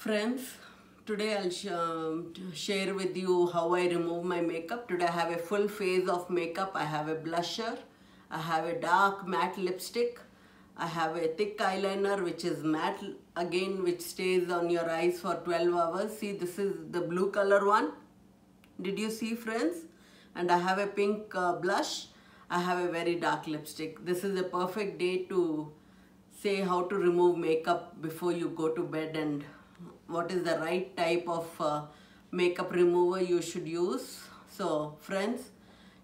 Friends, today I'll sh- um, share with you how I remove my makeup. Today I have a full face of makeup. I have a blusher. I have a dark matte lipstick. I have a thick eyeliner which is matte again which stays on your eyes for 12 hours. See this is the blue color one. Did you see friends? And I have a pink uh, blush. I have a very dark lipstick. This is a perfect day to say how to remove makeup before you go to bed and what is the right type of uh, makeup remover you should use. So friends,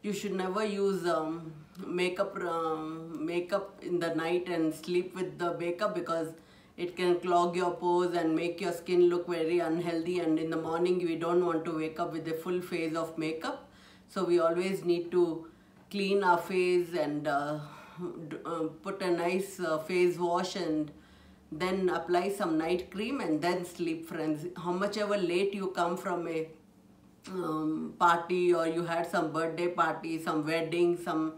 you should never use um, makeup um, makeup in the night and sleep with the makeup because it can clog your pores and make your skin look very unhealthy and in the morning we don't want to wake up with a full face of makeup so we always need to clean our face and uh, uh, put a nice uh, face wash and then apply some night cream and then sleep friends. How much ever late you come from a um, party or you had some birthday party some wedding some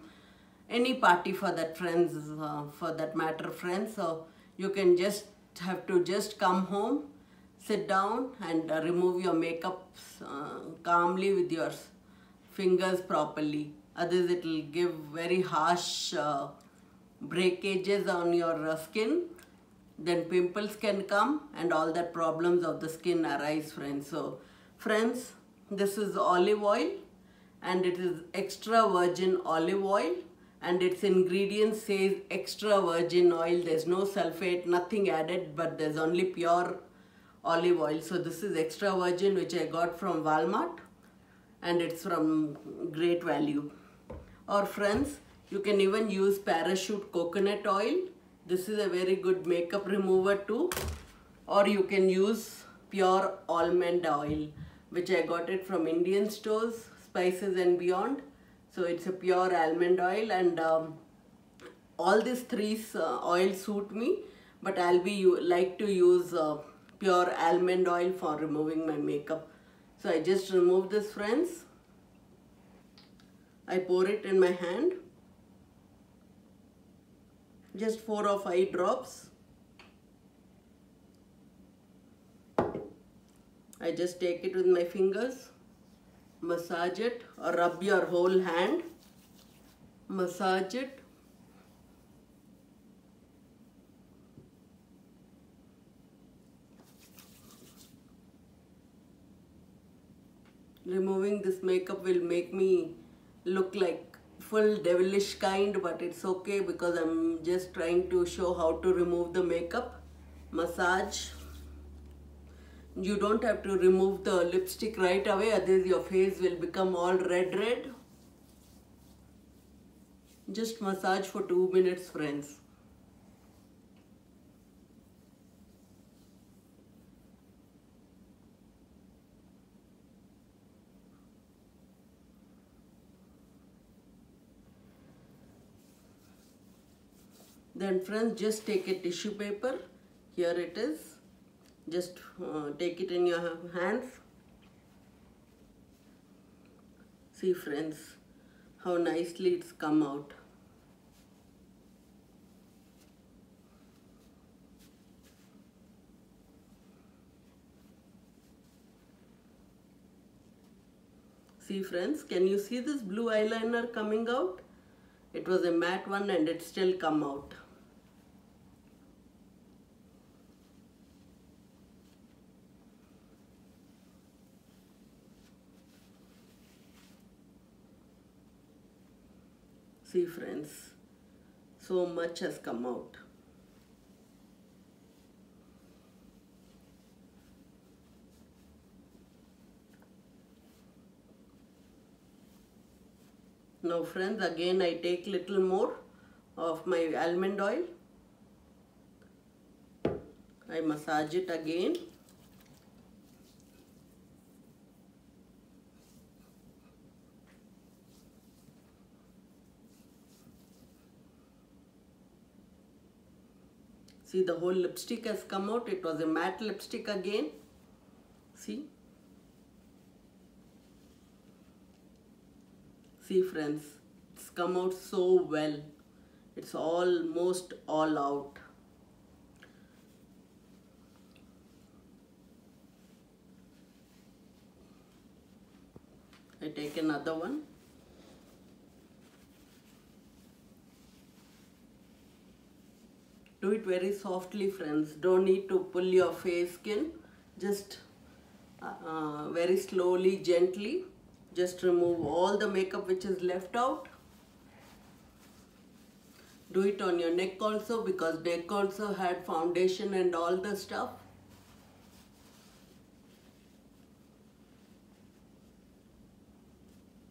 any party for that friends uh, for that matter friends so you can just have to just come home sit down and uh, remove your makeup uh, calmly with your fingers properly. Otherwise it will give very harsh uh, breakages on your uh, skin then pimples can come and all that problems of the skin arise friends. So friends this is olive oil and it is extra virgin olive oil and its ingredients says extra virgin oil. There's no sulfate nothing added but there's only pure olive oil. So this is extra virgin which i got from walmart and it's from great value. Or friends you can even use parachute coconut oil this is a very good makeup remover too or you can use pure almond oil which i got it from indian stores spices and beyond. So it's a pure almond oil and um, all these three uh, oils suit me but i'll be like to use uh, pure almond oil for removing my makeup. So i just remove this friends. I pour it in my hand just four or five drops. I just take it with my fingers massage it or rub your whole hand massage it. Removing this makeup will make me look like full devilish kind but it's okay because I'm just trying to show how to remove the makeup massage. You don't have to remove the lipstick right away otherwise your face will become all red red. Just massage for two minutes friends then friends just take a tissue paper. Here it is. Just uh, take it in your hands. See friends how nicely it's come out. See friends can you see this blue eyeliner coming out? It was a matte one and it still come out see friends so much has come out. Now friends again I take little more of my almond oil. I massage it again See the whole lipstick has come out. It was a matte lipstick again. See. See friends, it's come out so well. It's almost all out. I take another one. Do it very softly friends. Don't need to pull your face skin. Just uh, uh, very slowly, gently. Just remove all the makeup which is left out. Do it on your neck also because neck also had foundation and all the stuff.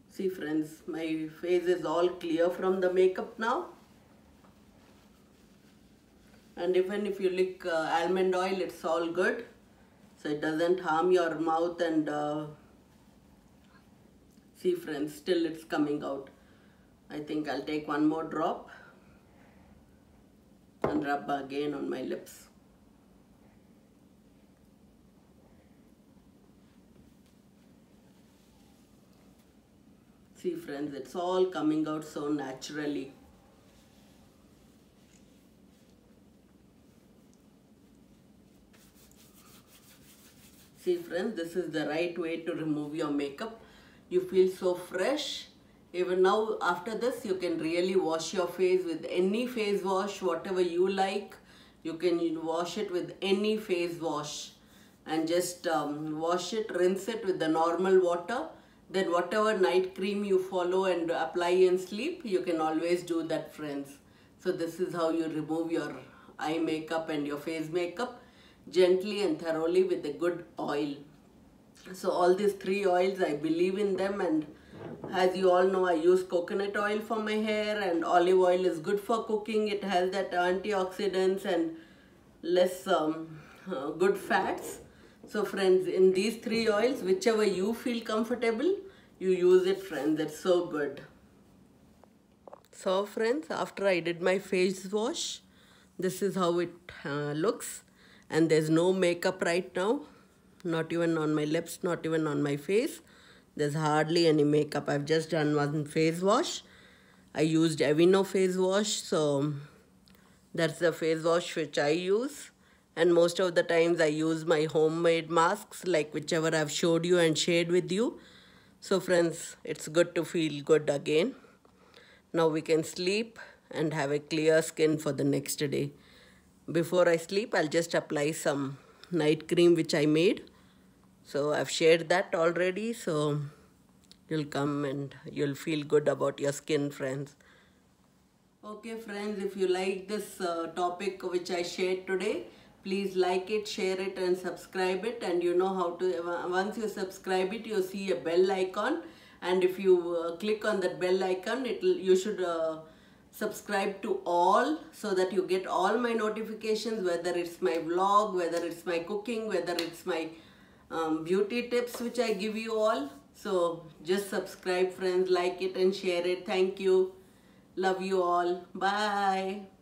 See friends, my face is all clear from the makeup now. And even if you lick uh, almond oil, it's all good. So it doesn't harm your mouth and uh, see friends, still it's coming out. I think I'll take one more drop and rub again on my lips. See friends, it's all coming out so naturally. See friends, this is the right way to remove your makeup. You feel so fresh. Even now after this you can really wash your face with any face wash, whatever you like. You can wash it with any face wash and just um, wash it, rinse it with the normal water. Then whatever night cream you follow and apply and sleep, you can always do that friends. So this is how you remove your eye makeup and your face makeup gently and thoroughly with a good oil. So all these three oils, I believe in them and as you all know, I use coconut oil for my hair and olive oil is good for cooking. It has that antioxidants and less um, uh, good fats. So friends, in these three oils, whichever you feel comfortable, you use it friends. It's so good. So friends, after I did my face wash, this is how it uh, looks and there's no makeup right now. Not even on my lips not even on my face. There's hardly any makeup. I've just done one face wash. I used Aveeno face wash so that's the face wash which I use. And most of the times I use my homemade masks like whichever I've showed you and shared with you. So friends it's good to feel good again. Now we can sleep and have a clear skin for the next day before I sleep I'll just apply some night cream which I made. So I've shared that already. So you'll come and you'll feel good about your skin friends. Okay friends if you like this uh, topic which I shared today please like it share it and subscribe it. And you know how to once you subscribe it you see a bell icon. And if you uh, click on that bell icon it'll you should uh, subscribe to all so that you get all my notifications whether it's my vlog whether it's my cooking whether it's my um, beauty tips which I give you all. So just subscribe friends like it and share it. Thank you. Love you all. Bye